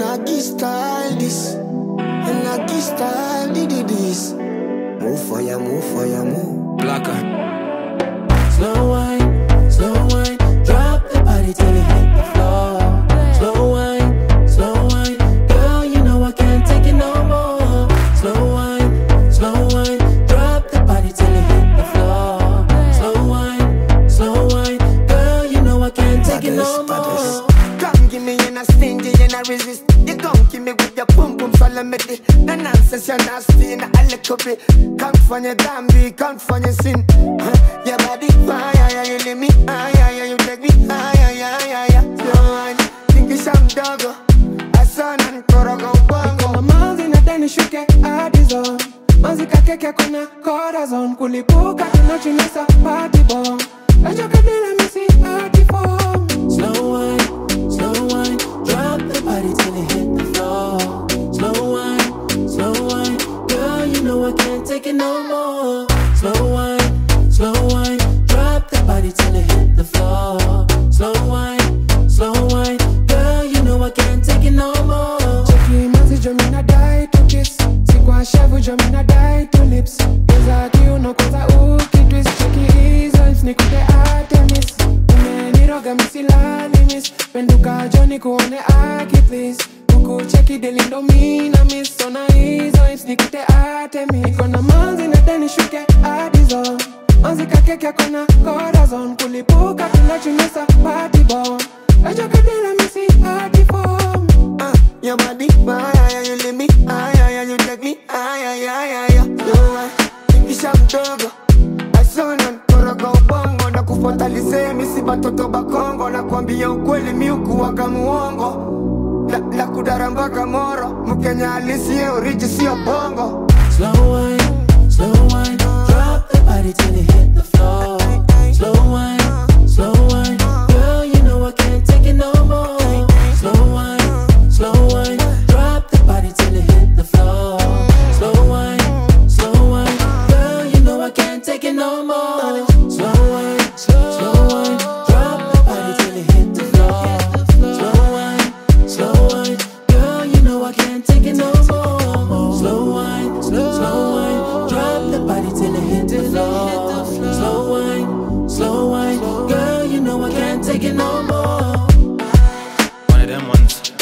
Anarchy style this. Anarchy style did this. Move for ya, move for ya, move. Blacker. Slow. Me a stingy and not resist. You gon' give me with your boom boom follow solemnity. No nonsense, you're nasty and a little bit. Come from your damn be, come from your sin. Huh? Your body fire, yeah, you leave me higher, yeah, you take me higher, yeah, yeah, yeah. Slow I think it's some doggo. I saw none, korogo bongo. Kama manzi na deni shuke hadi zone manzi kakeke kuna corazon kulipuka tunachinesa party bomb nachoka kabila misi hadi can't take it no more. Slow wine, slow wine, drop the body till it hit the floor. Slow wine, slow wine, girl, you know I can't take it no more. cheki manzi jo mina die to kiss. Sikwa shavu jo mina die to lips. Geza kiuno kwanza ukitwist cheki hizo hips nikute Artemis. Umeniroga misilali miss. Penduka jo nikuone aki please huku cheki delindo mina miss ona hizo hips nikute Artemis niko na manzi na deni shuke hadi manzi kakeke kona corazon kulipuka tunachunesa patibo nachoka misi atifom Uh, your body yeah, you leave me yeah, you take me higher, yeah, yeah, yeah. Yo, I think it's some dogo. I saw none, korogo bongo. Na kufuata lisemi si batoto bakongo. Na kuambia ukweli miukuwaga muongo la, la kudarambaka moro. Mkenya halisi ye oriji sio bongo. Slow wine, slow wine, the floor. Slow wine, slow wine. Girl, you know I can't take it no more. One of them ones.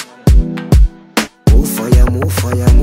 Move for ya, move for ya.